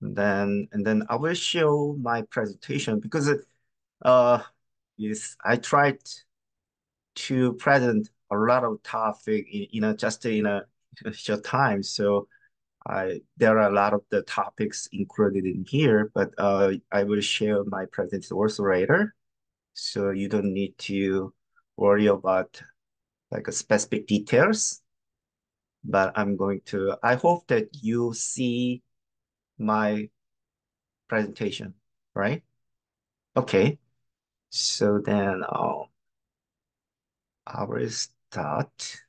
And then and then I will show my presentation because uh yes I tried to present a lot of topic in you know just in a short time. So I there are a lot of the topics included in here, but uh I will share my presentation also later. So you don't need to worry about like a specific details. But I'm going to I hope that you see my presentation, right? Okay. So then uh, I will start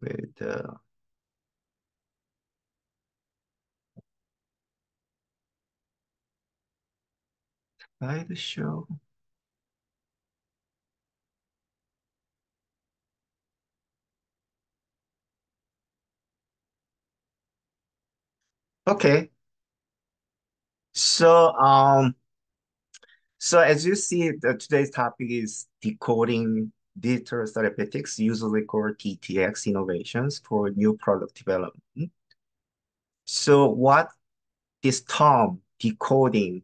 with the slideshow. Okay. So um so as you see, the, today's topic is decoding digital therapeutics, usually called DTX innovations for new product development. So what this term decoding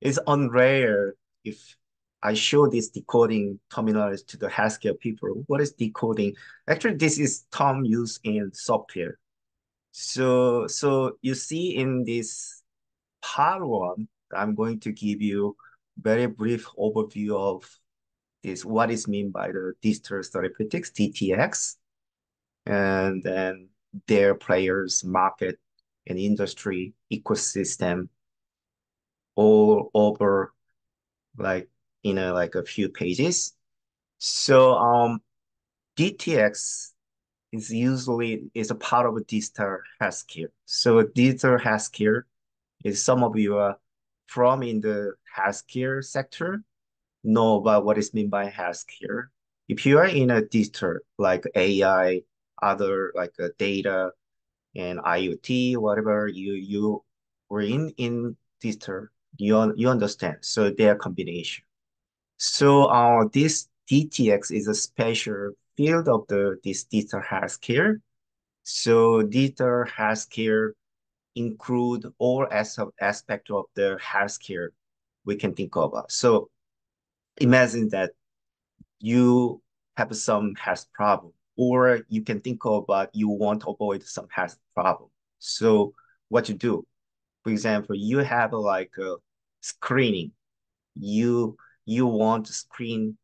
is unrare if I show this decoding terminology to the healthcare people. What is decoding? Actually, this is term used in software. So, so you see in this part one, I'm going to give you very brief overview of this, what is mean by the digital therapeutics, DTX, and then their players, market, and industry ecosystem all over like in a, like a few pages. So um, DTX is usually is a part of a digital healthcare. So digital healthcare is some of you are from in the healthcare sector know about what is meant by healthcare. If you are in a digital like AI, other like data and IoT, whatever you you were in in digital, you you understand. So they are combination. So uh, this DTX is a special field of the this digital healthcare. So digital healthcare include all as aspect of the healthcare we can think about. So imagine that you have some health problem, or you can think about uh, you want to avoid some health problem. So what you do, for example, you have like a screening. You you want to screen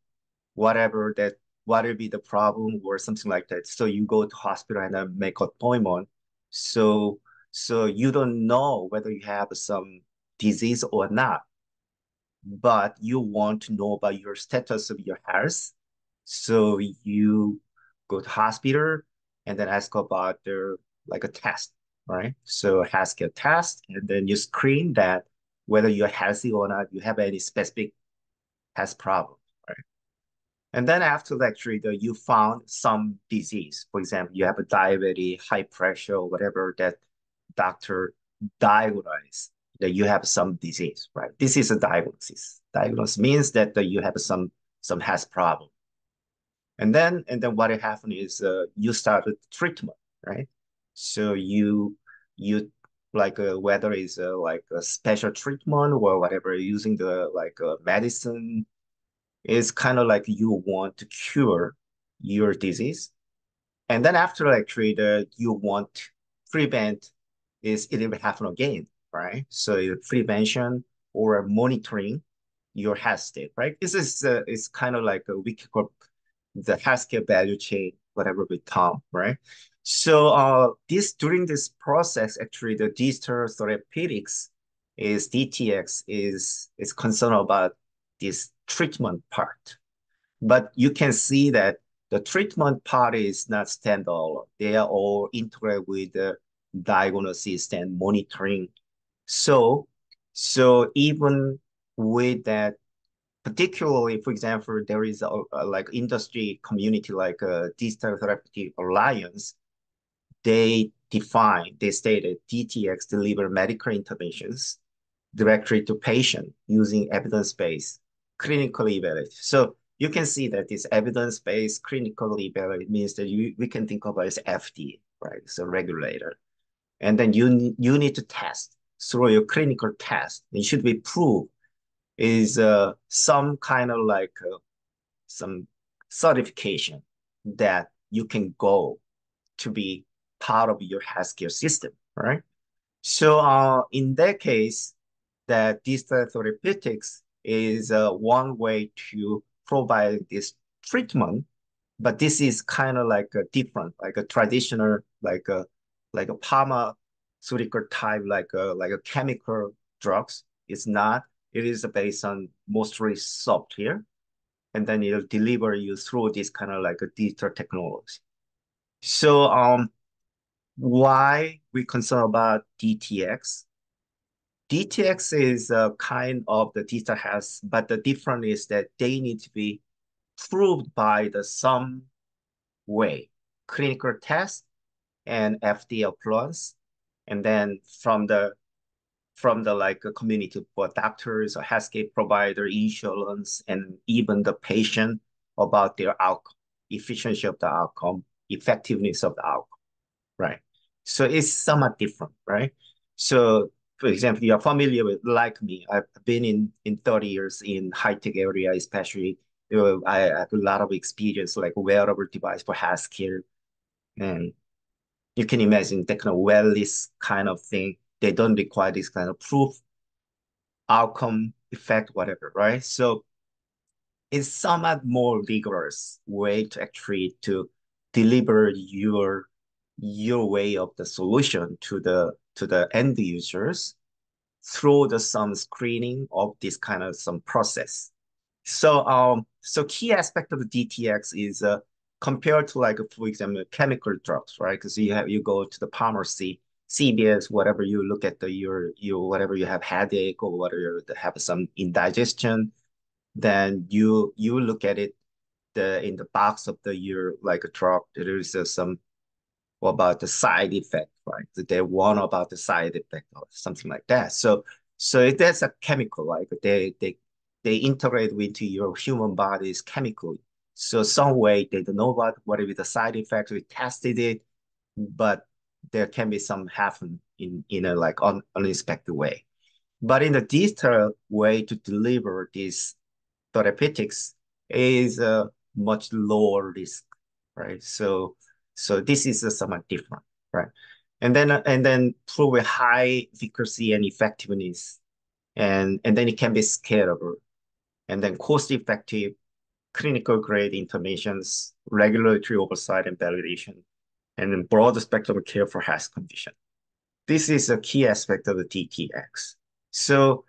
whatever that whatever be the problem or something like that. So you go to hospital and then make appointment. So so you don't know whether you have some disease or not, but you want to know about your status of your health. So you go to hospital and then ask about their like a test, right? So ask a test and then you screen that whether you're healthy or not, you have any specific health problem? And then after lecture, the, you found some disease. For example, you have a diabetes, high pressure, whatever that doctor diagnose that you have some disease, right? This is a diagnosis. Diagnosis means that uh, you have some some health problem. And then and then what happened is uh, you started treatment, right? So you you like uh, whether it's uh, like a special treatment or whatever using the like uh, medicine is kind of like you want to cure your disease. And then after like treat uh, you want prevent is it will happen again right? So prevention or monitoring your health state right? This is uh, it's kind of like a we could the healthcare value chain whatever we term right? So uh, this during this process, actually, the digital therapeutics is DTX is is concerned about this treatment part, but you can see that the treatment part is not standalone. They are all integrated with the diagnosis and monitoring. So so even with that particularly, for example, there is a, a like industry community like a Digital Therapeutic Alliance they define, they stated DTX deliver medical interventions directly to patient using evidence-based clinical evaluation. So you can see that this evidence-based clinically evaluation means that you, we can think of it as FDA, right? So regulator. And then you, you need to test through your clinical test. It should be proved is uh, some kind of like uh, some certification that you can go to be part of your healthcare system, right? So uh, in that case, that digital therapeutics is uh, one way to provide this treatment, but this is kind of like a different, like a traditional, like a like a pharmaceutical type, like a like a chemical drugs. It's not. It is based on mostly software, and then it'll deliver you through this kind of like a digital technology. So um, why we concern about DTX? DTX is a kind of the digital health, but the difference is that they need to be proved by the some way, clinical test and FDA approval, and then from the from the like a community for doctors or healthcare provider, insurance, and even the patient about their outcome, efficiency of the outcome, effectiveness of the outcome, right? So it's somewhat different, right? So for example, you're familiar with, like me, I've been in, in 30 years in high-tech area, especially, you know, I have a lot of experience like wearable device for healthcare. And you can imagine that kind of this kind of thing. They don't require this kind of proof, outcome, effect, whatever, right? So it's somewhat more rigorous way to actually to deliver your your way of the solution to the to the end users through the some screening of this kind of some process. So um so key aspect of the DTX is uh, compared to like for example chemical drugs, right? Because you have you go to the pharmacy, CVS, whatever you look at the your your whatever you have headache or whatever you have some indigestion, then you you look at it the in the box of the your like a drug there is uh, some about the side effect, right? They warn about the side effect or something like that. So so if that's a chemical, like they they they integrate into your human body's chemically. So some way they don't know about what is the side effect. We tested it, but there can be some happen in in a like un, unexpected way. But in the digital way to deliver these therapeutics is a much lower risk, right? So so this is somewhat different, right? And then uh, and then prove a high efficacy and effectiveness, and and then it can be scalable, and then cost-effective, clinical grade interventions, regulatory oversight and validation, and then broad spectrum of care for health condition. This is a key aspect of the DTX. So,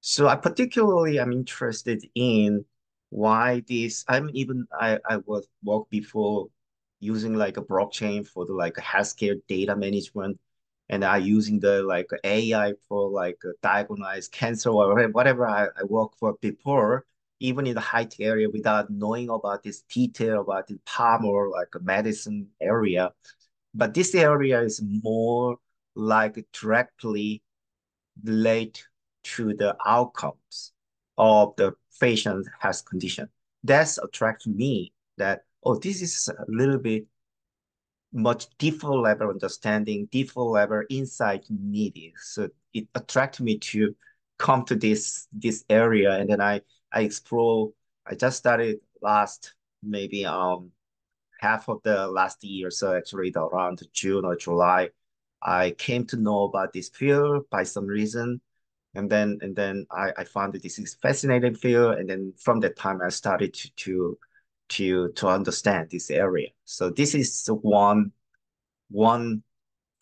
so I particularly am interested in why this. I'm even I I was work before using like a blockchain for the like healthcare data management and I using the like AI for like diagnose cancer or whatever I, I worked for before, even in the high tech area without knowing about this detail about the palm or like a medicine area. But this area is more like directly relate to the outcomes of the patient health condition. That's attract me that oh, this is a little bit much deeper level understanding, deeper level insight needed. So it attracted me to come to this this area, and then I I explore. I just started last maybe um half of the last year, so actually around June or July, I came to know about this field by some reason, and then and then I I found that this is fascinating field, and then from that time I started to to to to understand this area. So this is one one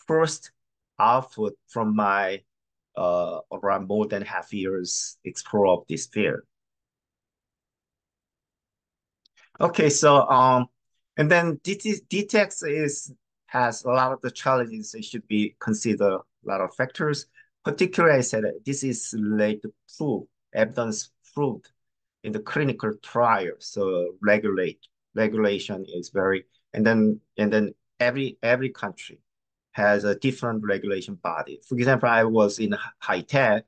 first output from my uh, around more than half years explore of this field. Okay, so um, and then DT, DTX is has a lot of the challenges. It should be consider a lot of factors. Particularly, I said this is late proof, evidence proved in the clinical trial. So regulate regulation is very and then and then every every country has a different regulation body. For example, I was in high tech.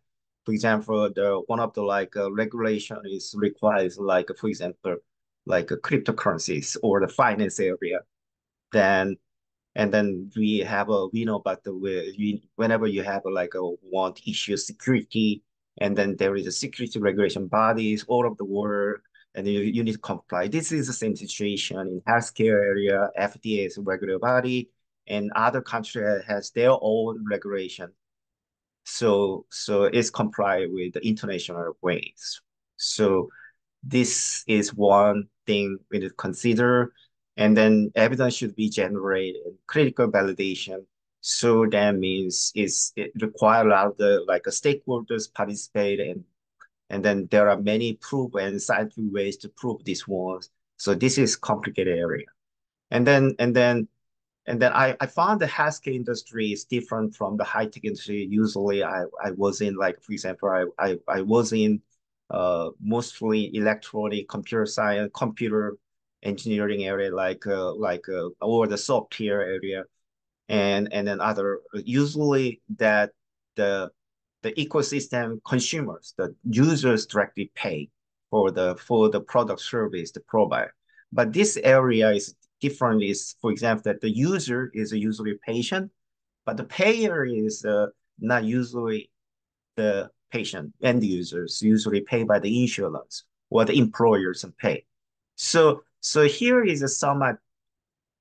For example, the one of the like uh, regulation is requires like for example like uh, cryptocurrencies or the finance area. Then And then we have a we know about the we, whenever you have a, like a want issue security, and then there is a security regulation bodies all over the world, and you, you need to comply. This is the same situation in healthcare area. FDA is a regular body, and other country has their own regulation. So so it's comply with the international ways. So this is one thing we need to consider. And then evidence should be generated critical validation. So that means it's, it requires a lot of the like a stakeholders participate and and then there are many proof and scientific ways to prove this ones. So this is complicated area. And then and then and then I, I found the healthcare industry is different from the high tech industry. Usually I, I was in like, for example, I, I, I was in uh, mostly electronic computer science, computer engineering area, like uh, like uh, or the software area, and and then other usually that the the ecosystem consumers, the users directly pay for the for the product service to provide. But this area is different. Is for example that the user is usually patient, but the payer is uh, not usually the patient end users usually pay by the insurance or the employers and pay. So so here is a somewhat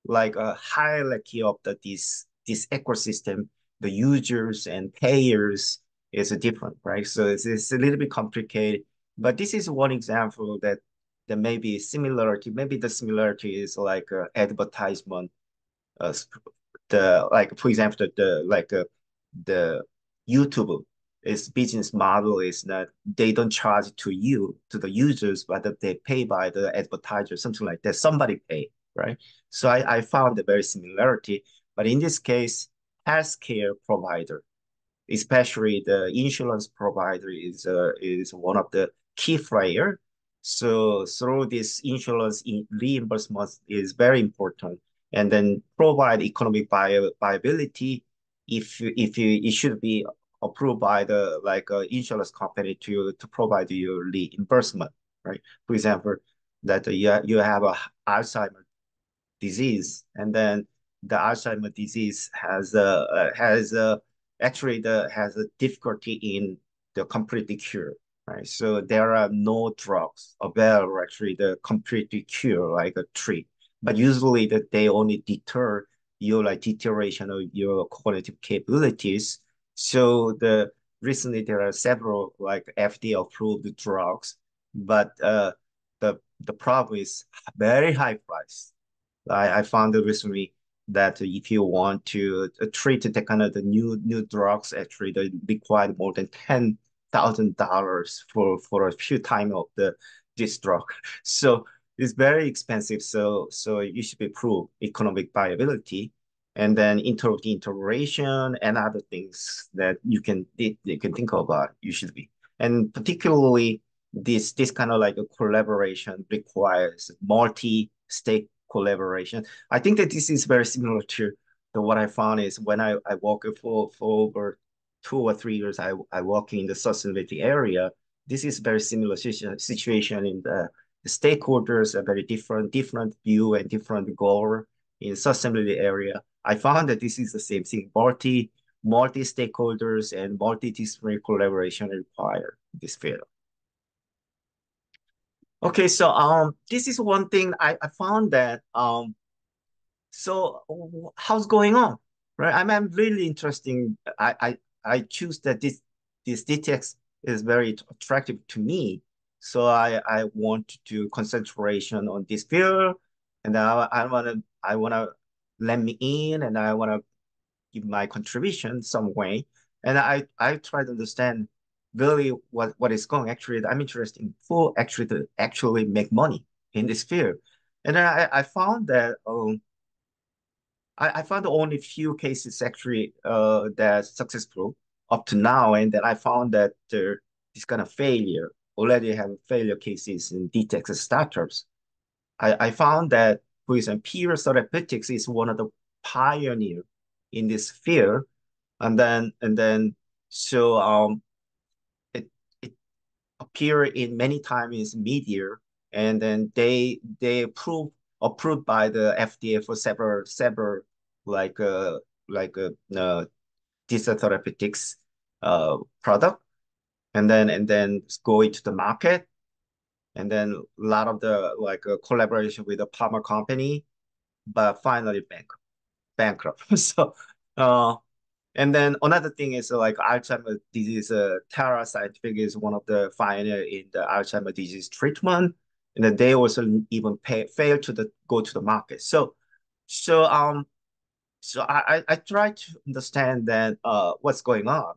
like a hierarchy of the this this ecosystem. The users and payers is different, right? So it's, it's a little bit complicated, but this is one example that there may be similarity. Maybe the similarity is like uh, advertisement, uh, the like for example the, the like uh, the YouTube its business model is that they don't charge to you, to the users, but they pay by the advertiser, something like that. Somebody pay, right? So I, I found a very similarity. But in this case, healthcare provider, especially the insurance provider is uh, is one of the key player. So through this insurance reimbursement is very important, and then provide economic viability. If if you, it should be approved by the like uh, insurance company to to provide you reimbursement, right? For example, that you you have a Alzheimer disease, and then the Alzheimer disease has a uh, has a actually the has a difficulty in the completely cure, right? So there are no drugs available actually the completely cure like a treat, but usually that they only deter your like deterioration of your cognitive capabilities so the recently there are several like FDA approved drugs, but uh, the the problem is very high price. I, I found recently that if you want to uh, treat the kind of the new new drugs, actually they require more than ten thousand dollars for for a few time of the this drug. So it's very expensive. So so you should be prove economic viability and then interrupt integration and other things that you can you can think about You should be, And particularly this this kind of like a collaboration requires multi-stake collaboration. I think that this is very similar to the what I found is when I, I work for, for over two or three years, I, I work in the sustainability area. This is very similar situation in the, the stakeholders are very different, different view and different goal in sustainability area. I found that this is the same thing. Multi multi stakeholders and multidisciplinary collaboration required in this field. Okay, so um, this is one thing I, I found that um, so how's going on, right? I'm, I'm really interesting. I, I I choose that this this DTX is very attractive to me, so I I want to do concentration on this field, and I I wanna I wanna let me in and I want to give my contribution some way. And I, I try to understand really what, what is going. Actually, I'm interested in full actually to actually make money in this field. And then I, I found that um, I, I found only few cases actually uh, that successful up to now. And then I found that there this kind of failure already have failure cases in DTX startups. I, I found that for example, Pear Therapeutics is one of the pioneer in this field. And then, and then, so um, appear in many times media, and then they they approved approved by the FDA for several several like a like uh, digital therapeutics uh, product, and then and then go into the market, and then a lot of the like uh, collaboration with a pharma company, but finally bankrupt. Bankrupt. so, uh, and then another thing is like Alzheimer's disease. Uh, Tara Scientific is one of the pioneer in the Alzheimer's disease treatment, and then they also even pay, fail to the go to the market. So, so um, so I, I, I try to understand that uh, what's going on.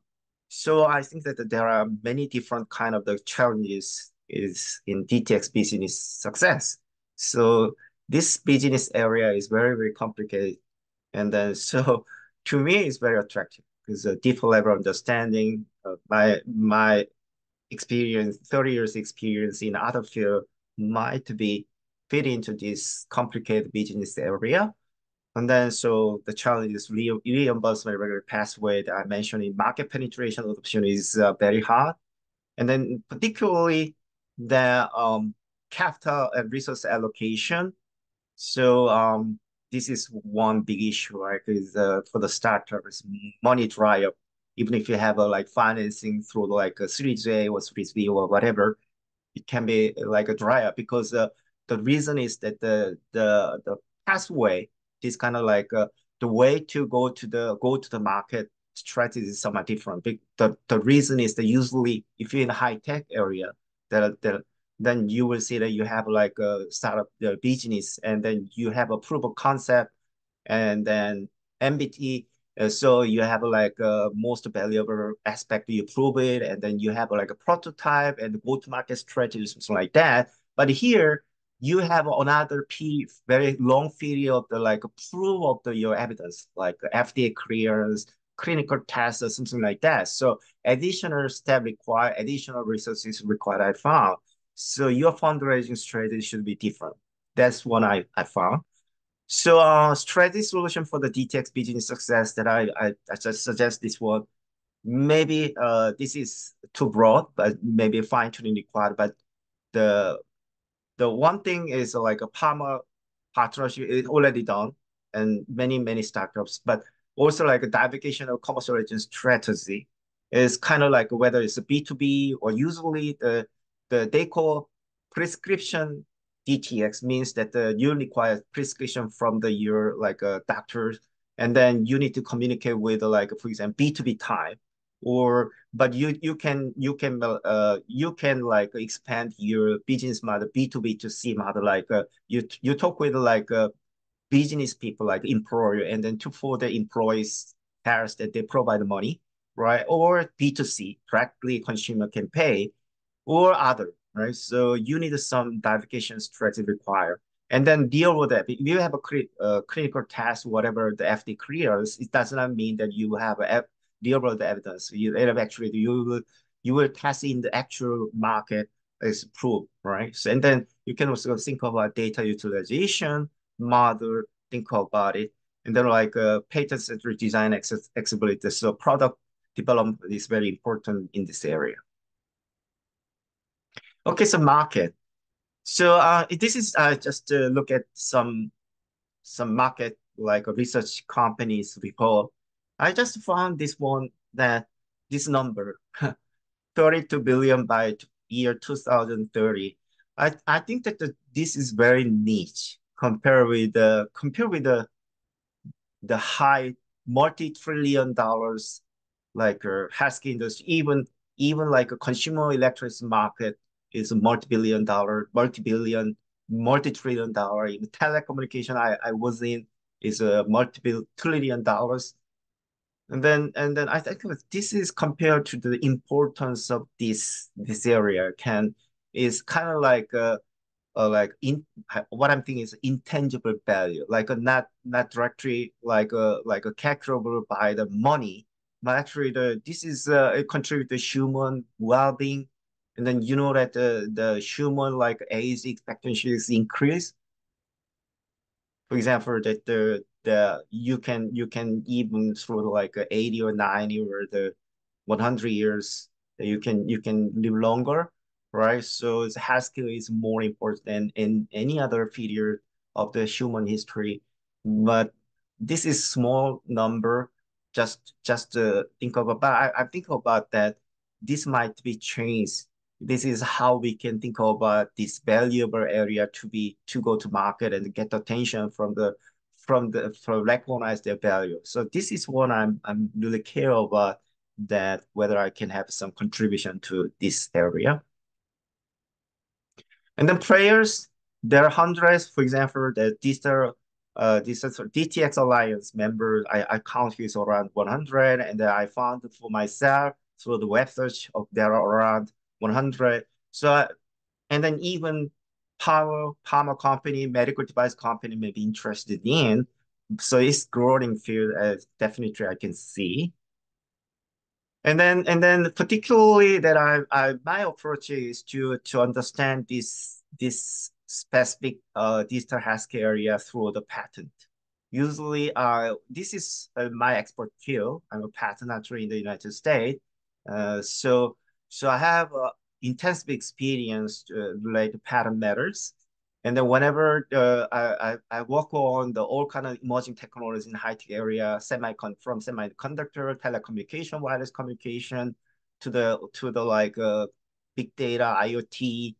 So I think that there are many different kind of the challenges is in DTX business success. So this business area is very, very complicated. And then so to me, it's very attractive because a deeper level understanding uh, my my experience, 30 years experience in other field might be fit into this complicated business area. And then so the challenge is re reimbursement regulatory pathway that I mentioned in market penetration adoption is uh, very hard. And then particularly the um, capital and resource allocation. So um, this is one big issue, right? Because uh, for the startups, money dry up. Even if you have a like financing through like a Series A or Series B or whatever, it can be like a dry up because uh, the reason is that the the the pathway is kind of like uh, the way to go to the go to the market strategy is somewhat different. The the reason is that usually if you're in a high tech area, that that then you will see that you have like a startup the business, and then you have a proof of concept, and then MVP. Uh, so you have like a most valuable aspect. You prove it, and then you have like a prototype and go to market strategy, something like that. But here you have another P very long period of the like proof of the your evidence, like FDA clearance, clinical tests, or something like that. So additional step require additional resources required. I found. So your fundraising strategy should be different. That's what I, I found. So uh, strategy solution for the DTX business success that I, I, I just suggest this one. Maybe uh, this is too broad, but maybe fine tuning required. But the the one thing is like a pharma partnership is already done and many, many startups, but also like a diversification of commercialization strategy is kind of like whether it's a B2B or usually the, the they call prescription DTX means that the, you require prescription from the your like a uh, doctor and then you need to communicate with like for example B2B type or but you you can you can uh you can like expand your business model b2b to c model like uh, you you talk with like uh, business people like employer and then to for the employees tariffs that they provide the money right? Or b2c directly consumer can pay or other right so you need some diversification strategy required and then deal with that. If you have a cl uh, clinical test, whatever the FDA clears, it does not mean that you have a real world evidence. You actually you will you will test in the actual market as proof, right? So and then you can also think about data utilization model, think about it, and then like uh, patient-centric design accessibility. So product development is very important in this area. Okay, so market. So uh, this is uh, just to look at some some market like a research companies report I just found this one that this number, 32 billion by year 2030. I, I think that the, this is very niche compared with the compared with the the high multi-trillion dollars like uh, healthcare industry, even even like a consumer electronics market is a multi-billion dollar, multi-billion, multi-trillion dollar. Even telecommunication I, I was in is a multi-trillion dollars. And then and then I think this is compared to the importance of this this area can is kind of like a, a like in what I'm thinking is intangible value, like a not not directly like a like a calculable by the money, but actually the this is uh, it contribute to human well-being, and then you know that the the human like age expectancy is increased. For example, that the the you can you can even through like 80 or 90 or the 100 years you can you can live longer right so health skill is more important than in any other period of the human history but this is small number just just to think about I, I think about that this might be changed this is how we can think about this valuable area to be to go to market and get attention from the from the from recognize their value. So this is what i'm i'm really care about that whether i can have some contribution to this area. And then players there are hundreds for example the digital uh, this is DTX Alliance members, I, I count is around 100, and I found for myself through the web search of there are around 100. So, and then even power, pharma company, medical device company may be interested in. So it's growing field as definitely I can see. And then, and then particularly that I, I my approach is to to understand this this specific uh, digital healthcare area through the patent. Usually, uh, this is uh, my expert field. I'm a patent attorney in the United States. Uh, so, so I have uh, intensive experience uh, related to patent matters. And then whenever uh, I, I, I work on the all kind of emerging technologies in high tech area, semi from semiconductor, telecommunication, wireless communication, to the to the like uh, big data, IoT,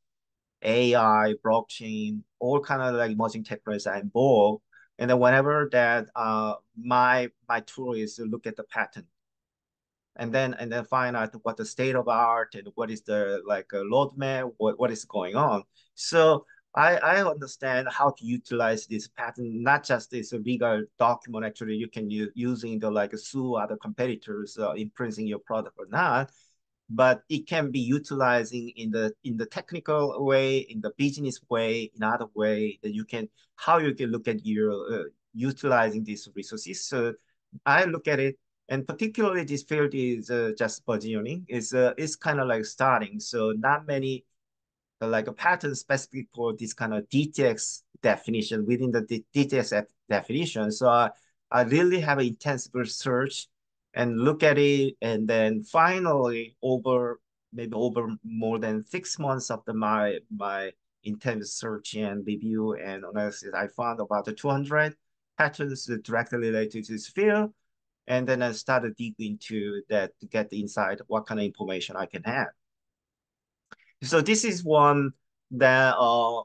AI, blockchain, all kind of like emerging technologies are involved. And then whenever that uh, my my tool is to look at the pattern, and then and then find out what the state of art and what is the like a roadmap, what, what is going on. So I, I understand how to utilize this patent, not just this legal document. Actually, you can use using the like sue other competitors uh, influencing your product or not, but it can be utilizing in the in the technical way, in the business way, in other way that you can how you can look at your uh, utilizing these resources. So I look at it, and particularly this field is uh, just burgeoning. It's uh, it's kind of like starting. So not many uh, like a pattern specific for this kind of DTX definition within the DTX definition. So I, I really have an intensive research and look at it. And then finally, over maybe over more than six months of the, my my intensive search and review and analysis, I found about 200 patents directly related to this field. And then I started digging into that to get the insight what kind of information I can have. So this is one that uh,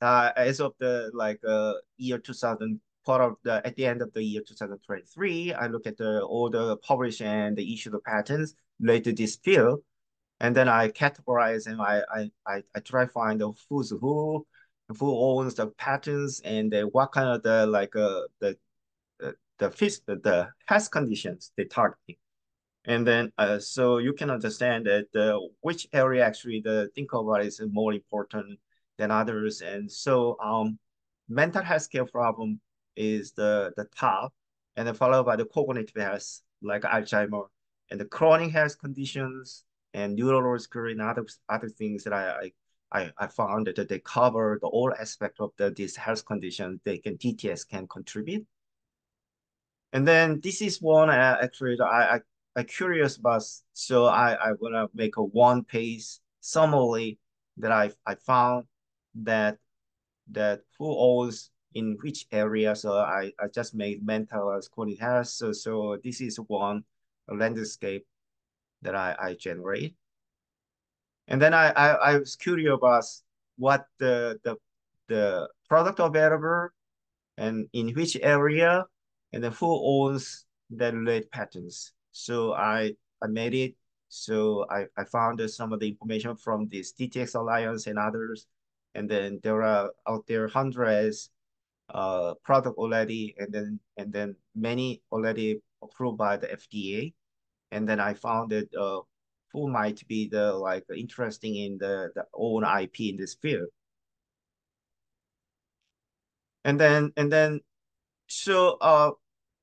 uh as of the like uh year 2000 part of the at the end of the year 2023, I look at the all the published and the issued patents related to this field, and then I categorize and I I I, try to find the who's who, who owns the patents, and what kind of the like uh the the the, the, health conditions they targeting. And then, uh, so you can understand that uh, which area actually the think about is more important than others. And so, um, mental health care problem is the, the top, and then followed by the cognitive health, like Alzheimer, and the chronic health conditions, and neurological and other, other things that I, I, I found that they cover the all aspect of the, this health condition they can, DTX can contribute. And then this is one uh, actually I, I, I curious about, so I, I want to make a one page summary that I, I found that that who owns in which area. So I, I just made mental as quality health. So, so this is one landscape that I, I generate. And then I, I, I was curious about what the, the, the product available and in which area and then who owns the related patents. So I, I made it. So I, I found some of the information from this DTX Alliance and others. And then there are out there hundreds uh, product already, and then and then many already approved by the FDA. And then I found that uh, who might be the like interesting in the the own IP in this field. And then and then so uh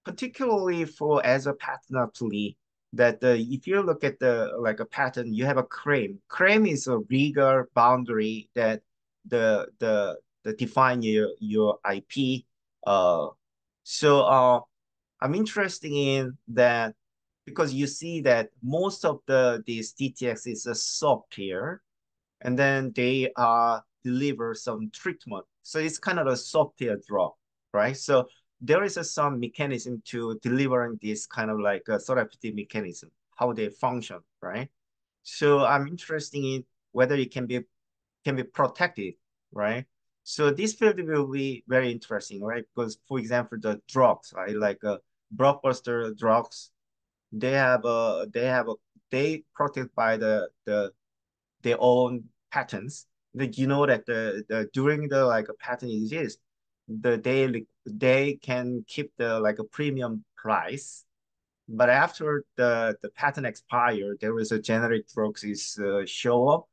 particularly for as a patent attorney that the if you look at the like a patent you have a claim claim is a legal boundary that the the the define your your IP. Uh, so uh, I'm interested in that because you see that most of the these DTX is a soft software, and then they uh deliver some treatment. So it's kind of a software drug, right? So there is a, some mechanism to delivering this kind of like a therapeutic mechanism, how they function, right? So I'm interested in whether it can be can be protected, right? So this field will be very interesting, right? Because for example, the drugs, right? Like uh, blockbuster drugs, they have a they have a they protect by the the their own patents. That you know that the, the during the like a patent exists, the they they can keep the like a premium price, but after the the patent expire, there is a generic drugs is uh, show up,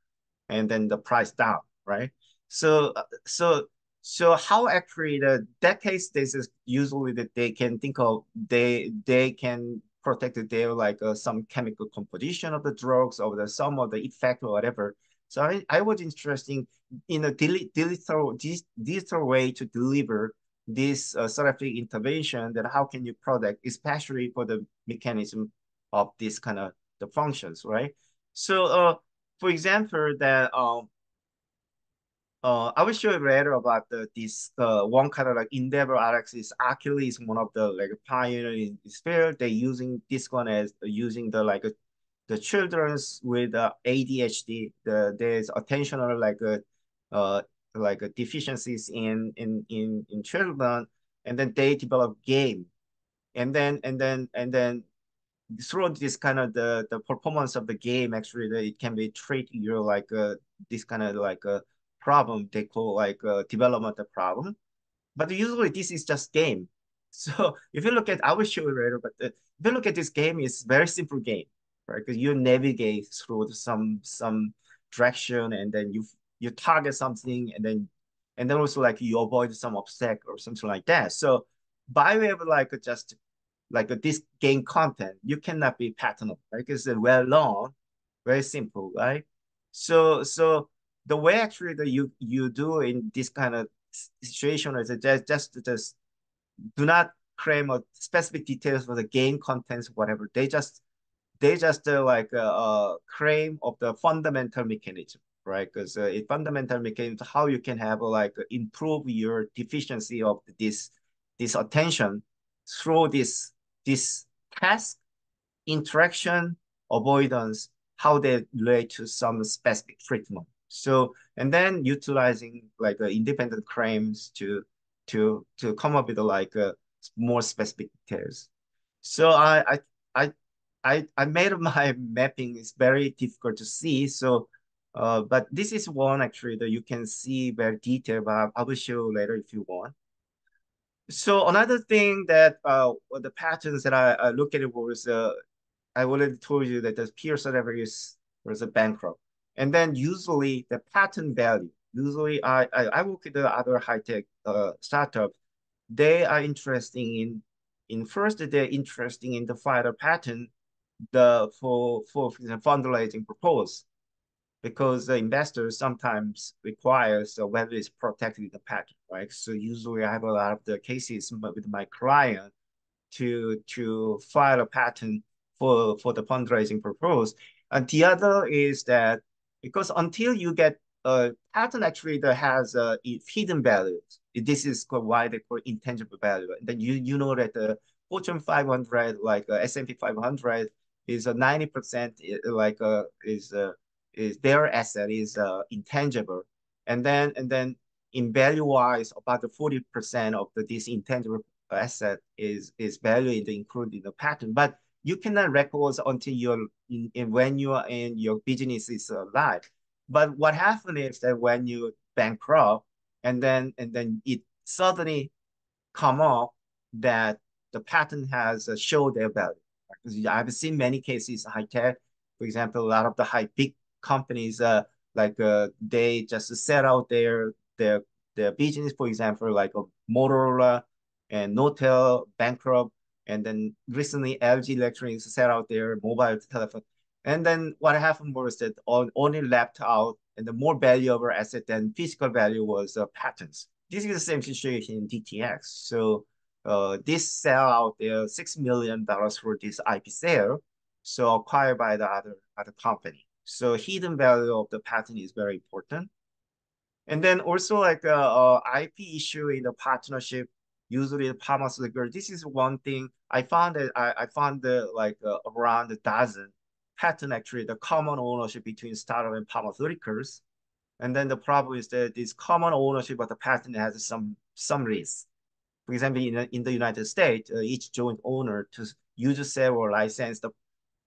and then the price down, right? So uh, so so how actually the that case this is usually that they can think of they they can protect their like uh, some chemical composition of the drugs or the some of the effect or whatever. So I, I was interested in a digital, digital way to deliver this uh, therapeutic intervention that how can you protect, especially for the mechanism of this kind of the functions, right? So uh, for example, that um, uh, I will show you later about the, this uh, one kind of like Endeavor RX is actually is one of the like pioneer in this field. They're using this one as using the like the children's with uh, ADHD. The there's attentional like a uh like a deficiencies in in in in children, and then they develop game, and then and then and then through this kind of the the performance of the game actually it can be treat your like uh, this kind of like a problem they call like a developmental problem. But usually this is just game. So if you look at, I will show you later, but if you look at this game, it's very simple game, right? Because you navigate through some some direction and then you you target something and then and then also like you avoid some obstacle or something like that. So by way of like just like this game content, you cannot be patentable, right? Because it's well known, very simple, right? So so the way actually that you you do in this kind of situation is just just just do not claim a specific details for the game contents whatever they just they just uh, like a uh, uh, claim of the fundamental mechanism right because uh, a fundamental mechanism how you can have like improve your deficiency of this this attention through this this task interaction avoidance how they relate to some specific treatment so, and then utilizing like uh, independent claims to to to come up with like uh, more specific details. So I I I I made my mapping is very difficult to see. So, uh, but this is one actually that you can see very detailed. But I will show later if you want. So another thing that uh the patterns that I, I look at it was uh I already told you that the Pear is was a bankrupt. And then usually the patent value, usually I, I, I work with the other high-tech uh, startups, they are interested in, in first, they're interested in the file patent the for, for fundraising proposal because the investors sometimes requires so whether it's protecting the patent, right? So usually I have a lot of the cases with my client to to file a patent for for the fundraising proposal. And the other is that because until you get a patent, actually that has uh, hidden values, this is why they call intangible value. And then you you know that the Fortune 500, like uh, S&P 500, is a 90% like uh, is uh, is their asset is uh, intangible, and then and then in value wise, about the 40% of the this intangible asset is is valued included in the patent, but you cannot record until you're in, in when you are in your business is alive. But what happens is that when you bankrupt and then and then it suddenly come up that the patent has uh, showed their value. I've seen many cases high tech, for example, a lot of the high big companies uh like uh they just set out their their their business, for example, like a Motorola and Nortel bankrupt and then recently LG Electronics set out their mobile telephone. And then what happened was that only left out and the more valuable asset than physical value was uh, patents. This is the same situation in DTX. So uh, this sell out there $6 million for this IP sale. So acquired by the other, other company. So hidden value of the patent is very important. And then also like uh, uh, IP issue in the partnership usually the pharmaceutical. This is one thing I found that I, I found the, like uh, around a dozen patent actually the common ownership between startup and pharmaceuticals. And then the problem is that this common ownership of the patent has some some risk. For example, in, in the United States, uh, each joint owner to use, or license the,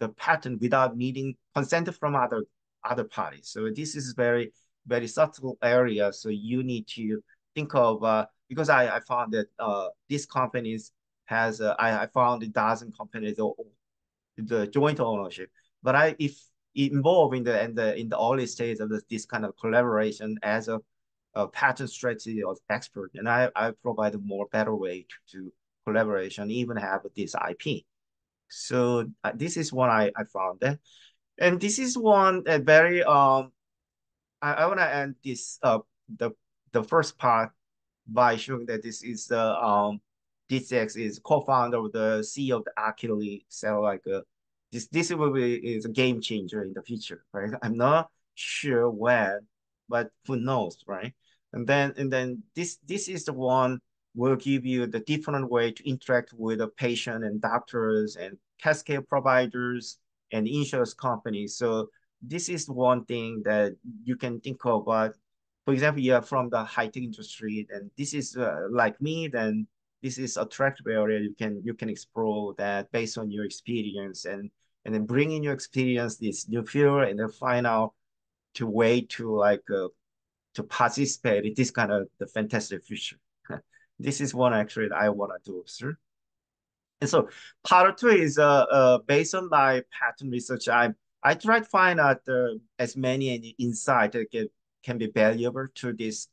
the patent without needing consent from other other parties. So this is very very subtle area. So you need to think of uh, because I, I found that uh, these companies has uh, I, I found a dozen companies the joint ownership. But I if involved in the in the in the early stage of this, this kind of collaboration as a, a patent strategy of expert, and I I provide a more better way to, collaboration, even have this IP. So uh, this is what I I found that, and this is one uh, very um I, I want to end this uh the the first part by showing that this is the um DCX is co-founder of the CEO of the Akili Cell like uh, this this will be is a game changer in the future, right? I'm not sure when, but who knows, right? And then and then this this is the one will give you the different way to interact with the patient and doctors and cascade providers and insurance companies. So this is one thing that you can think of. But for example, you're from the high tech industry, and this is uh, like me, then this is a attractive area you can you can explore that based on your experience and and then bring in your experience this new field and then find out to way to like uh, to participate in this kind of the fantastic future. this is one actually that I want to do, sir. And so part two is uh, uh based on my patent research. I I try to find out uh, as many insight that can, can be valuable to this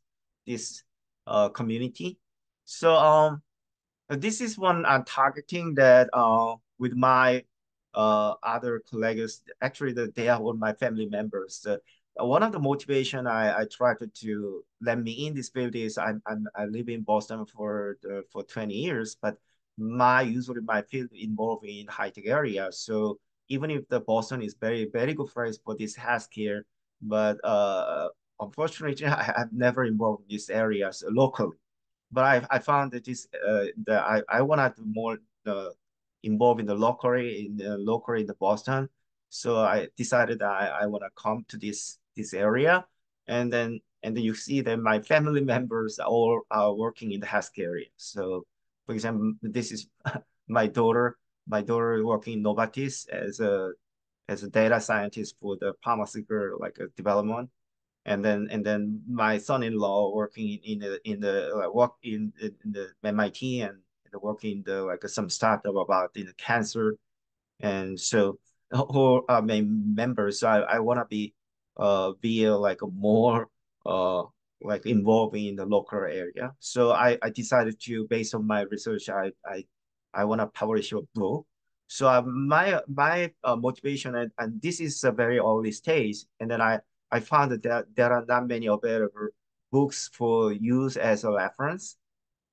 this uh community. So um this is one I'm targeting that uh with my uh, other colleagues. Actually, the, they are all my family members. One of the motivation I, I tried to, to let me in this field is I'm, I'm I live in Boston for the, for 20 years, but my usually my field involved in high tech area. So even if the Boston is very very good place for this healthcare, but uh, unfortunately I have never involved in these areas locally. But I I found that this uh, that I I want to do more uh, involved in the locally in the locally in the Boston. So I decided I, I want to come to this this area, and then and then you see that my family members are all are working in the healthcare area. So, for example, this is my daughter. My daughter working in Novartis as a as a data scientist for the pharmaceutical like a development, and then and then my son-in-law working in, in the in the like, work in, in the MIT and working the like some startup about in the cancer, and so who are my members. I I want to be uh be like more uh like involving in the local area. So I I decided to based on my research I I I want to publish a book. So uh, my my uh, motivation and, and this is a very early stage, and then I I found that there, are not many available books for use as a reference.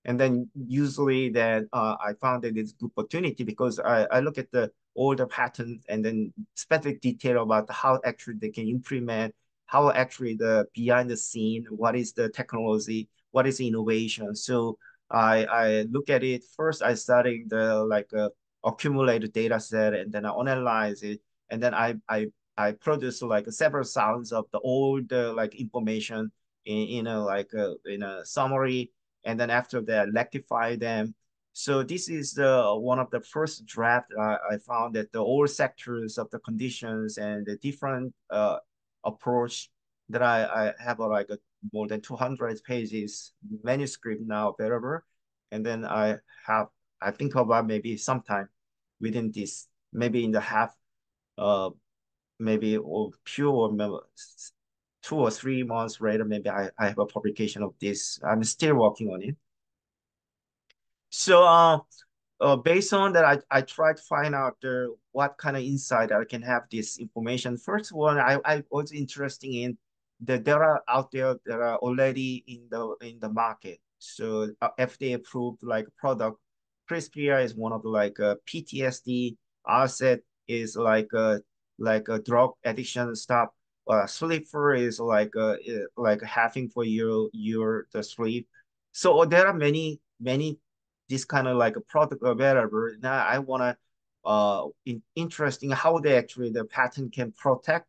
And then usually then uh, I found that it's good opportunity because I, I look at the older patents and then specific detail about how actually they can implement, how actually the behind the scene, what is the technology, what is innovation. So I, I look at it first, I study the like uh, accumulated data set and then I analyze it. And then I, I, I produce like several sounds of the old uh, like information in, in a like a, in a summary and then after that rectify them. So this is the one of the first draft uh, I found that the all sectors of the conditions and the different uh, approach that I, I have a, like a, more than 200 pages manuscript now available. And then I have, I think about maybe sometime within this, maybe in the half, uh, maybe or pure two or three months later, maybe I, I have a publication of this. I'm still working on it. So uh, uh, based on that, I, I try to find out uh, what kind of insight I can have this information. First one, I, I was interested in that there are out there that are already in the in the market. So uh, FDA approved like product. Freespira is one of the like uh, PTSD. reSET is like a like a drug addiction stop uh, Sleepio is like uh, like having for your your the sleep. So there are many many this kind of like a product available. Now I want to uh in, interesting how they actually the patent can protect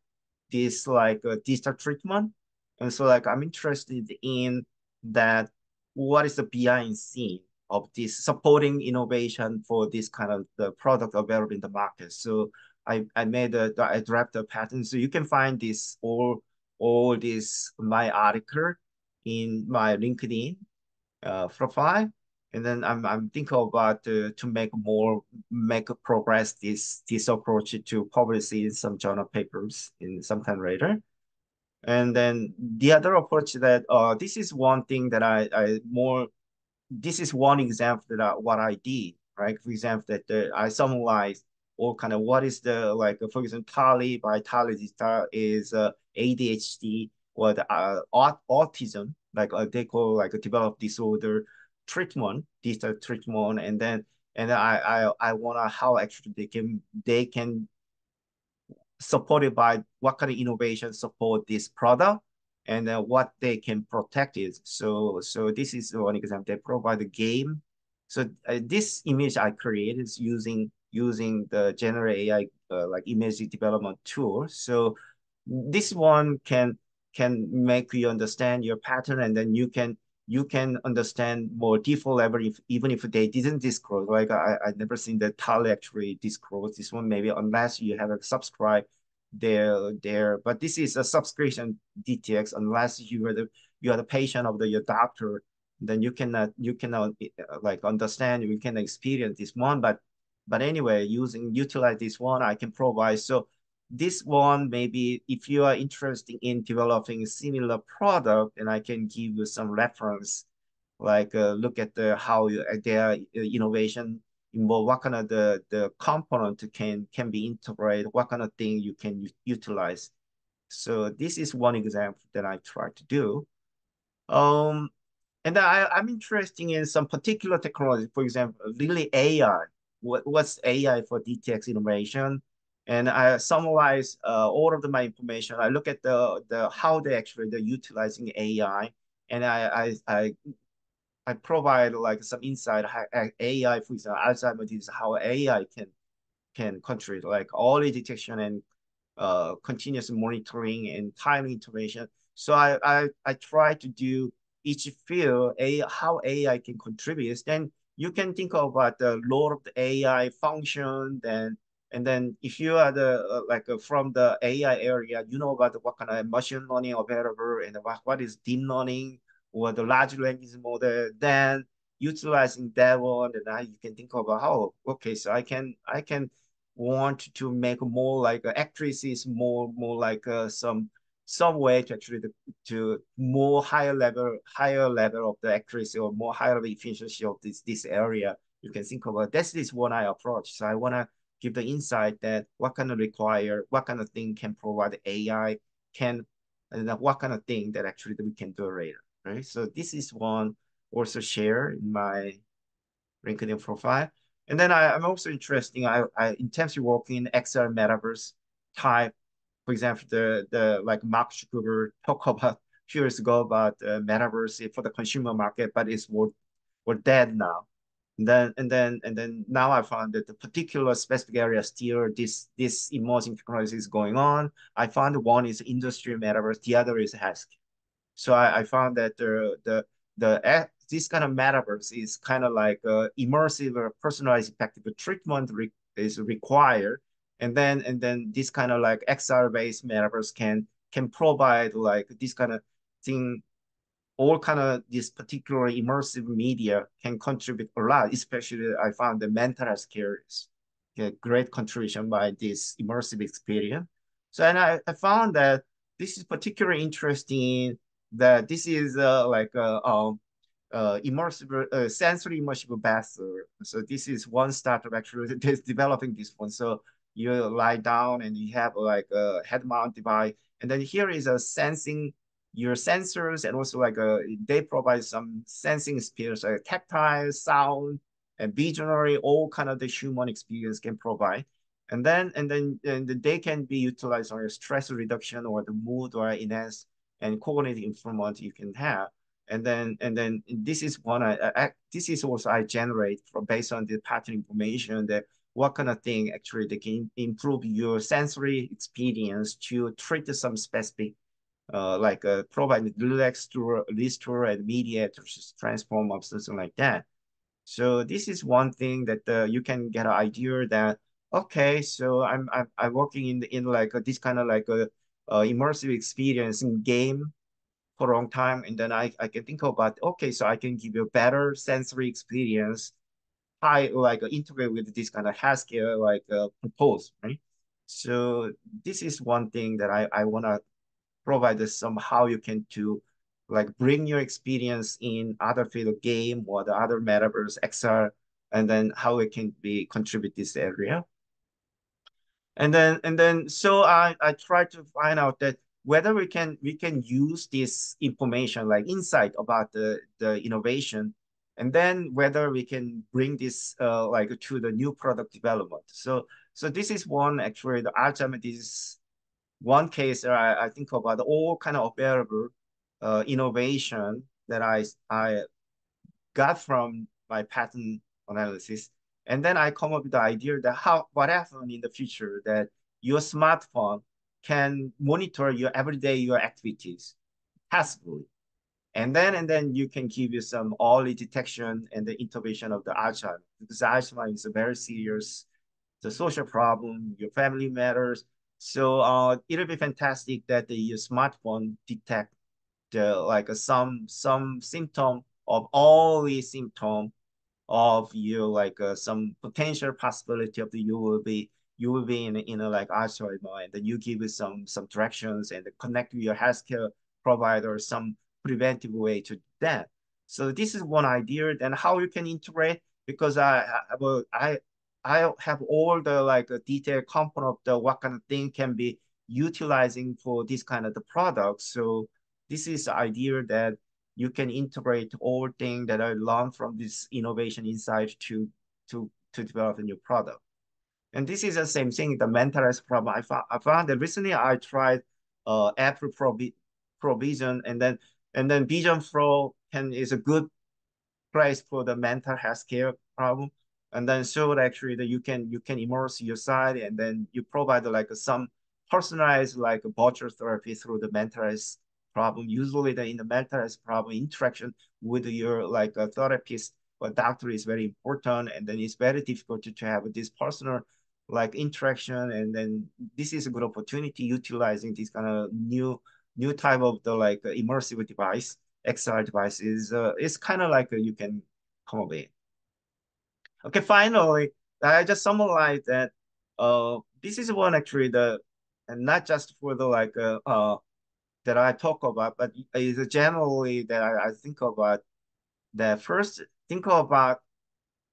this like uh, digital treatment. And so like I'm interested in that what is the behind scene of this supporting innovation for this kind of the product available in the market. So I, I made a I draft a patent. So you can find this all all this my article in my LinkedIn uh, profile. And then I'm I'm thinking about uh, to make more make progress this this approach to publish in some journal papers in some time later. And then the other approach that uh this is one thing that I I more this is one example that I, what I did right. For example, that uh, I summarized or kind of what is the like for example Tali by Tali is uh, ADHD or the uh, autism like uh, they call like a developed disorder treatment digital treatment and then and I I I wanna how actually they can they can supported by what kind of innovation support this product and uh, what they can protect it. So so this is one example. They provide a game. So uh, this image I created is using using the general AI uh, like image development tool. So this one can can make you understand your pattern and then you can you can understand more default level if even if they didn't disclose. Like I I never seen the Tali actually disclose this one maybe unless you have a subscribe there there. But this is a subscription DTX unless you are the you are the patient of the your doctor, then you cannot you cannot eh, eh, like understand you can experience this one. But but anyway, using utilize this one, I can provide. So this one, maybe if you are interested in developing a similar product, and I can give you some reference, like uh, look at the how you, uh, their uh, innovation involve, what kind of the, the component can, can be integrated, what kind of thing you can utilize. So this is one example that I try to do. Um, and I, I'm interested in some particular technology, for example, really AI. What, what's AI for DTX innovation? And I summarize uh, all of the, my information. I look at the the how they actually they're utilizing AI, and I I, I I provide like some insight AI, for example, Alzheimer's disease, how AI can can contribute like early detection and uh, continuous monitoring and timely intervention. So I, I I try to do each field a how AI can contribute. Then you can think about the role of the AI function, then and then if you are the uh, like uh, from the AI area, you know about what kind of machine learning available and what, what is deep learning or the large language model, then utilizing that one, and now you can think about how okay, so I can I can want to make more like uh, accuracies, more more like uh, some some way to actually to, to more higher level higher level of the accuracy or more higher efficiency of this this area. You can think about that's this one I approach. So I wanna give the insight that what kind of require, what kind of thing can provide AI, can and what kind of thing that actually we can do later, right? So this is one also share in my LinkedIn profile. And then I, am also interested, I, I intensely work in XR metaverse type. For example, the, the like Mark Zuckerberg talked about few years ago about uh, metaverse for the consumer market, but it's more, we're dead now. And then and then and then now I found that the particular specific area still this this emerging technology is going on. I found one is industry metaverse, the other is healthcare. So I, I found that the the the this kind of metaverse is kind of like immersive or personalized effective treatment re is required. And then and then this kind of like XR based metaverse can can provide like this kind of thing all kind of this particular immersive media can contribute a lot, especially I found the mental health care is a great contribution by this immersive experience. So, and I, I found that this is particularly interesting that this is uh, like a, um, uh, immersive, uh, sensory immersive bath. So this is one startup actually that's developing this one. So you lie down and you have like a head mount device. And then here is a sensing your sensors and also like uh, they provide some sensing experience, like tactile, sound, and visionary, all kind of the human experience can provide. And then and then and they can be utilized on your stress reduction or the mood or enhance and cognitive improvement you can have. and then and then this is one I, I this is also I generate from based on the patent information that what kind of thing actually they can improve your sensory experience to treat some specific uh, like uh, provide relax to restore and mediate transform or something like that. So this is one thing that uh, you can get an idea that okay, so I'm I'm, I'm working in in like a, this kind of like a, a immersive experience in game for a long time, and then I I can think about okay, so I can give you a better sensory experience. I like integrate with this kind of healthcare like uh, propose, right? So this is one thing that I I wanna provide us somehow you can to like bring your experience in other field of game or the other metaverse XR, and then how it can be contribute this area. And then and then so I I try to find out that whether we can we can use this information like insight about the the innovation and then whether we can bring this uh, like to the new product development so so this is one actually the Alzheimer disease one case I, I think about all kind of available uh, innovation that I I got from my patent analysis and then I come up with the idea that how what happen in the future that your smartphone can monitor your everyday your activities passively. And then and then you can give you some early detection and the intervention of the Alzheimer because Alzheimer is a very serious the social problem, your family matters. So uh, it'll be fantastic that the smartphone detect the like some some symptom of all the symptom of you like uh, some potential possibility of the you will be you will be in a, in a like Alzheimer and then you give it some some directions and connect with your healthcare provider some preventive way to that. So this is one idea. Then how you can integrate because I I I I have all the like detailed component of the what kind of thing can be utilizing for this kind of the product. So this is the idea that you can integrate all things that I learned from this innovation insight to to to develop a new product. And this is the same thing, the mental health problem. I found, I found that recently I tried uh, Apple Provi Provision and then and then Vision Pro can is a good place for the mental health care problem. And then so actually that you can you can immerse your side and then you provide like some personalized like virtual therapy through the mental health problem. Usually the in the mental health problem interaction with your like a therapist or doctor is very important. And then it's very difficult to, to have this personal like interaction. And then this is a good opportunity utilizing this kind of new new type of the like immersive device, XR device is uh, it's kind of like a, you can come up with. Okay, finally, I just summarize that uh this is one actually the and not just for the like uh, uh that I talk about, but is generally that I, I think about that first think about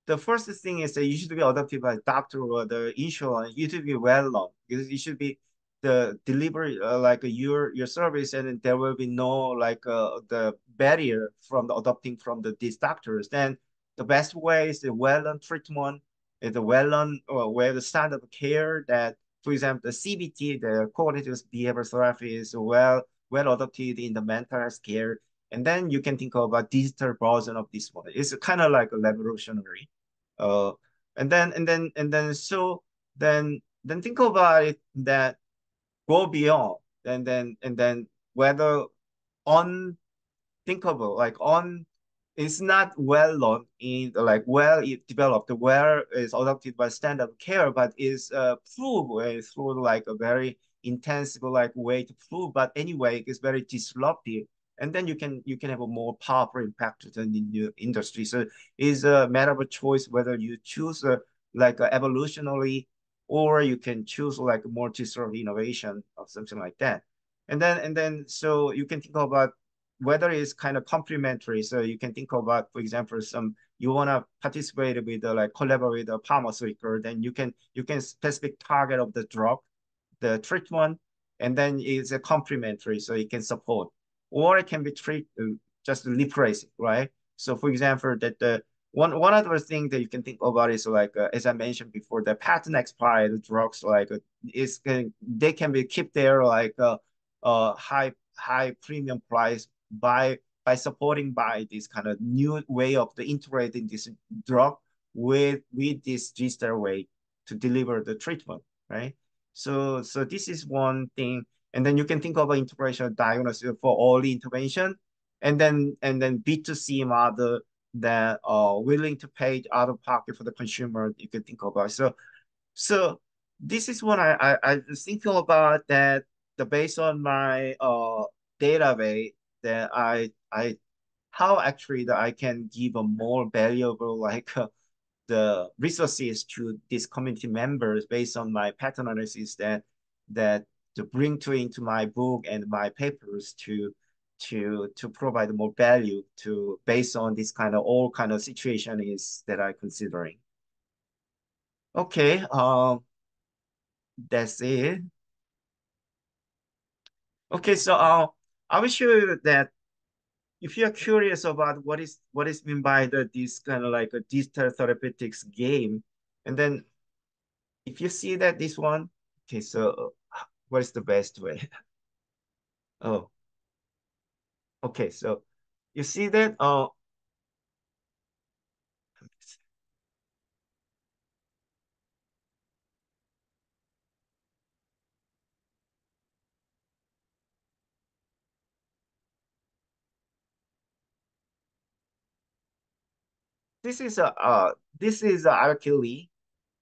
the first thing is that you should be adopted by doctor or the insurance. You should be well known because you should be the delivery uh, like your your service, and there will be no like uh, the barrier from the adopting from the these doctors. Then the best way is the well known treatment, is the well known or where the standard of care that, for example, the CBT, the cognitive behavioral therapy is well well adopted in the mental health care. And then you can think about digital version of this one. It's kind of like a revolutionary. Uh, and then and then and then so then then think about it that go beyond and then and then whether unthinkable like on it's not well known in like well it developed where is adopted by standard care but is uh, proved through like a very intensive like way to prove, but anyway, it's very disruptive. And then you can you can have a more powerful impact in the industry. So it's a matter of a choice whether you choose a, like a evolutionary or you can choose like more disruptive innovation or something like that. And then and then so you can think about whether it's kind of complementary. So you can think about, for example, some you want to participate with the, like collaborate with a pharmaceutical, then you can you can specific target of the drug the treatment, and then it's a complementary, so it can support. Or it can be treat uh, just replace right? So for example, that the one one other thing that you can think about is like uh, as I mentioned before, the patent expired drugs like uh, is can they can be keep there like uh, uh, high high premium price by by supporting by this kind of new way of the integrating this drug with with this digital way to deliver the treatment, right? So so this is one thing. And then you can think of an integration diagnosis for early intervention. And then and then B2C model that are willing to pay out of pocket for the consumer, you can think about. So so this is what I, I, I was thinking about that the based on my uh database that I I how actually that I can give a more valuable like uh, the resources to these community members based on my patent analysis that that to bring to into my book and my papers to to to provide more value to based on this kind of all kind of situation is that I considering. Okay, um, that's it. Okay, so uh, I will show you that if you're curious about what is what is meant by the this kind of like a digital therapeutics game, and then if you see that this one, okay, so what is the best way? oh, okay, so you see that? Uh, this is a uh this is a Akili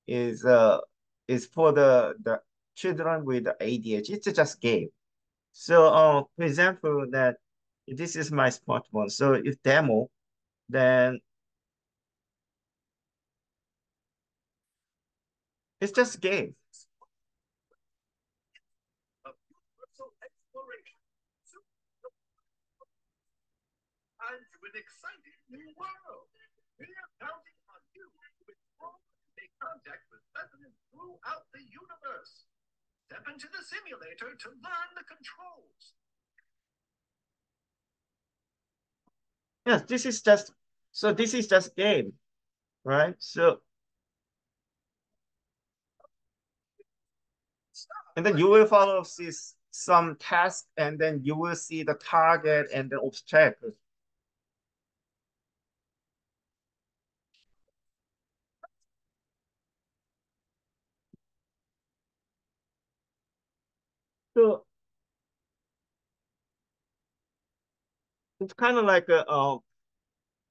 is uh is for the the children with ADHD. It's just game. So uh for example that this is my smartphone. So if demo, then it's just game. exciting new world. Counting on you explore and make contact with residents throughout the universe. Step into the simulator to learn the controls. Yes, this is just so this is just game, right? So and then you will follow this some task and then you will see the target and the obstacles. So it's kind of like a, uh,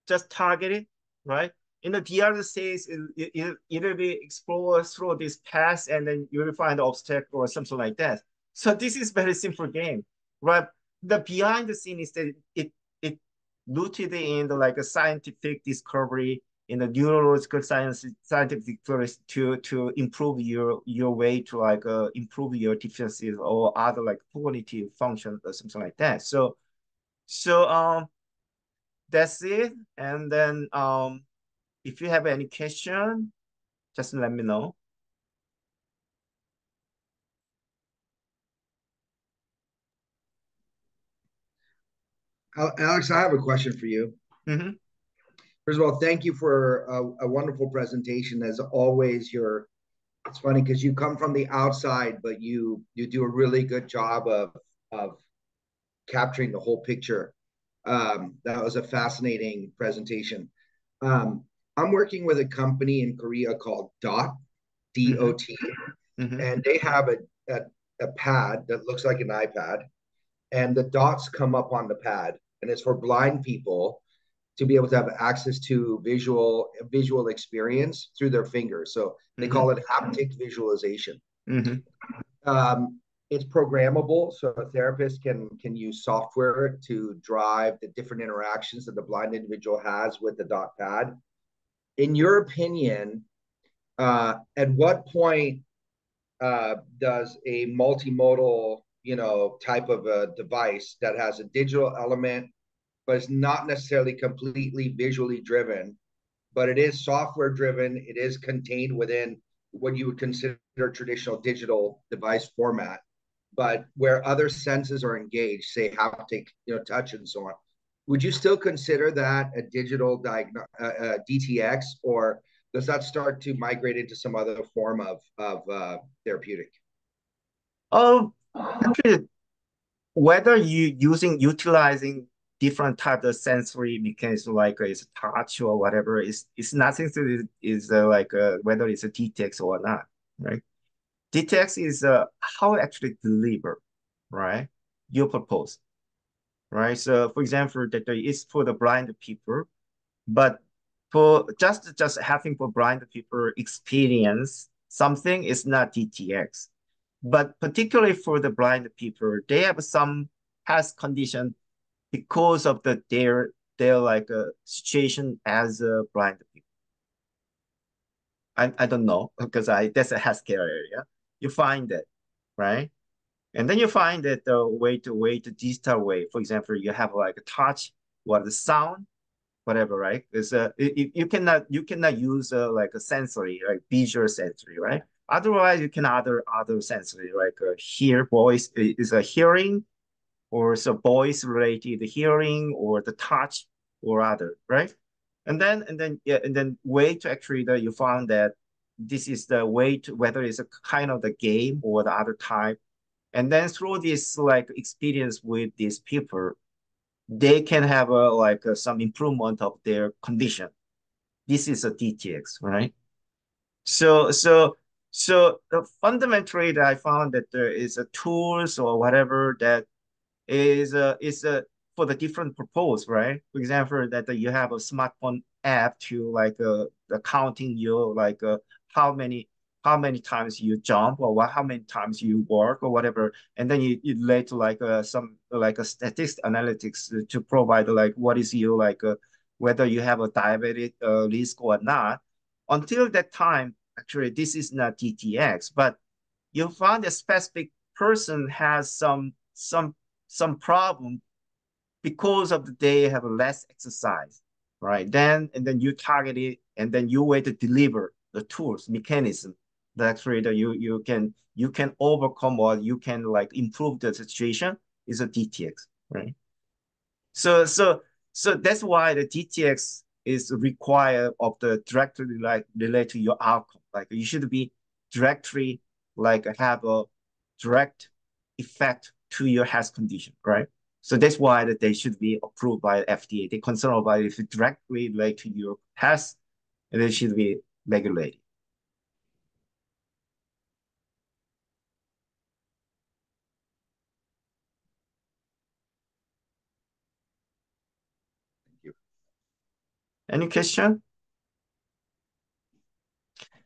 just targeted, right? In the DR says it, it, it, will be explored through this path and then you will find the obstacle or something like that. So this is very simple game, right? The behind the scene is that it it rooted in the like a scientific discovery in the neurological science scientific theories to to improve your your way to like uh, improve your deficiencies or other like cognitive function or something like that. So so um that's it. And then um if you have any question, just let me know. Alex, I have a question for you. Mm -hmm. First of all, thank you for a, a wonderful presentation. As always, you're it's funny because you come from the outside, but you you do a really good job of of capturing the whole picture. Um, that was a fascinating presentation. Um, I'm working with a company in Korea called Dot, D O T, mm-hmm. and they have a, a a pad that looks like an iPad, and the dots come up on the pad, and it's for blind people to be able to have access to visual visual experience through their fingers. So they mm-hmm. call it haptic visualization. Mm-hmm. Um, it's programmable, so a therapist can can use software to drive the different interactions that the blind individual has with the dot pad. In your opinion, uh, at what point uh, does a multimodal, you know, type of a device that has a digital element but it's not necessarily completely visually driven, but it is software driven. It is contained within what you would consider traditional digital device format, but where other senses are engaged, say haptic, you know, touch and so on. Would you still consider that a digital uh, uh, DTX, or does that start to migrate into some other form of of uh, therapeutic? Um, actually, whether you using utilizing different type of sensory mechanism, like uh, it's touch or whatever. It's it's nothing to is uh, like uh, whether it's a DTX or not, right? DTX is uh, how actually deliver, right? Your purpose, right? So for example, that is for the blind people, but for just just having for blind people experience something is not DTX. But particularly for the blind people, they have some health condition because of the their their like a uh, situation as a blind people. I, I don't know because I that's a healthcare area. You find it, right? And then you find that the uh, way to way to digital way. For example, you have like a touch, what the sound, whatever, right? Is a uh, you, you cannot you cannot use a, like a sensory, like visual sensory, right? Otherwise, you can other other sensory like a hear voice is a hearing, or so voice related hearing or the touch or other, right? And then and then yeah, and then way to actually that you found that this is the way to whether it's a kind of the game or the other type. And then through this like experience with these people, they can have a like a, some improvement of their condition. This is a DTX, right? So so so uh, fundamentally, that I found that there is a tools or whatever that is uh, is uh, for the different purpose, right? For example, that uh, you have a smartphone app to like uh, counting your like uh, how many how many times you jump or what how many times you work or whatever, and then you, you to like uh, some like a statistics analytics to provide like what is your like uh, whether you have a diabetic uh, risk or not. Until that time, actually, this is not DTX, but you found a specific person has some some some problem because of the day have less exercise, right? Then and then you target it and then you wait to deliver the tools, mechanism that actually that you you can you can overcome or you can like improve the situation is a DTX, right? So so so that's why the DTX is required of the directly like relate to your outcome. Like you should be directly like have a direct effect to your health condition, right? So that's why that they should be approved by FDA. They concern about if it directly relate to your health, and they should be regulated. Thank you. Any question?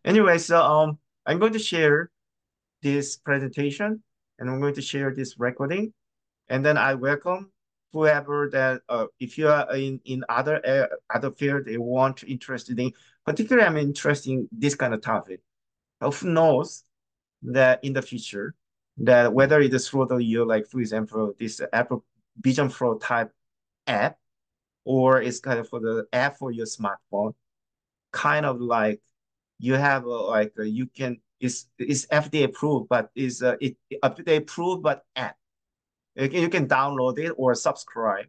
Anyway, so um, I'm going to share this presentation and I'm going to share this recording. And then I welcome whoever that uh, if you are in in other uh, other field they want interested in particularly i'm interested in this kind of topic who knows that in the future that whether it is through the you like for example this apple vision pro type app or it's kind of for the app for your smartphone kind of like you have a, like a, you can is is FDA approved, but is uh, it FDA approved but app. You can download it or subscribe,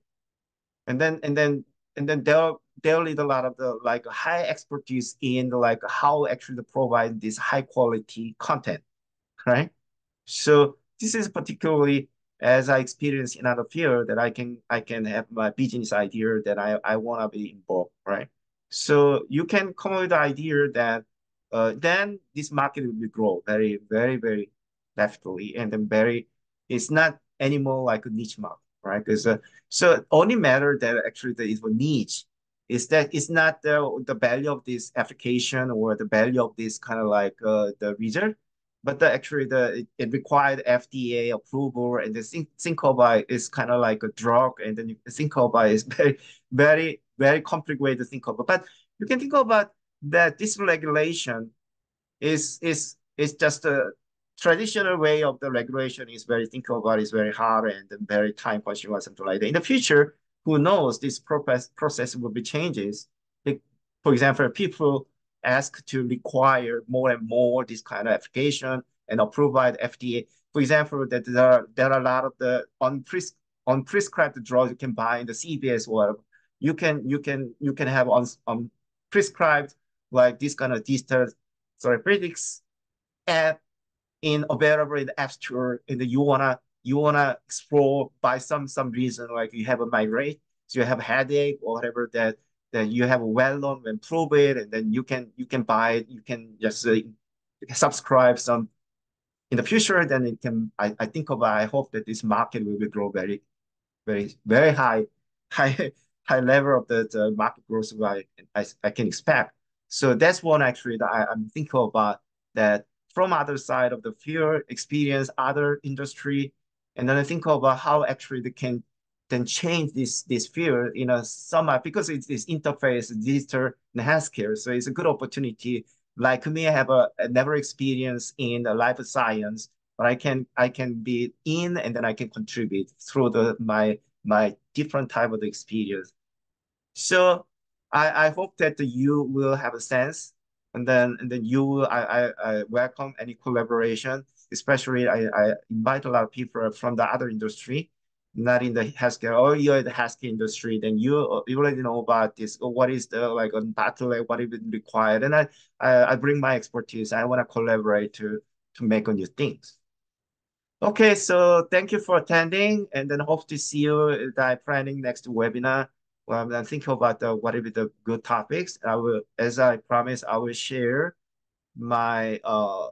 and then and then and then they'll they'll need a lot of the like high expertise in like how actually to provide this high quality content, right? So this is particularly as I experience in other field that I can I can have my business idea that I I want to be involved, right? So you can come up with the idea that uh, then this market will grow very, very, very rapidly, and then very, it's not anymore like a niche market, right? Because uh, so only matter that actually there is a niche is that it's not the the value of this application or the value of this kind of like uh, the result, but the actually the it, it required FDA approval and the think Syncobot is kind of like a drug and then Syncobot is very very very complicated way to think about. But you can think about that this regulation is is is just a traditional way of the regulation is very think about is very hard and very time consuming something like that. In the future, who knows this process process will be changes. For example, people ask to require more and more this kind of application and approved by the FDA. For example, that there are there are a lot of the unpres unprescribed drugs you can buy in the CVS or you can you can you can have on on prescribed like this kind of digital therapeutics app in available in the app store and you wanna you wanna explore by some some reason like you have a migraine, so you have a headache or whatever that that you have a well-known and it, and then you can you can buy it, you can just uh, subscribe some in the future, then it can I, I think about I hope that this market will be grow very, very, very high, high, high level of the, the market growth I, I, I can expect. So that's one actually that I, I'm thinking about that from other side of the field, experience other industry, and then I think about how actually they can then change this this field in a some because it's this interface digital and healthcare. So it's a good opportunity. Like me, I have a, a never experience in the life science, but I can I can be in and then I can contribute through the my my different type of experience. So I, I hope that you will have a sense and then and then you will I, I, I welcome any collaboration especially I, I invite a lot of people from the other industry not in the healthcare or you're in the healthcare industry then you you already know about this what is the like on battle what is required and I, I I bring my expertise I want to collaborate to to make new things. Okay so thank you for attending and then hope to see you uh, at planning next webinar well, I'm thinking about the, what are the good topics. I will, as I promised, I will share my uh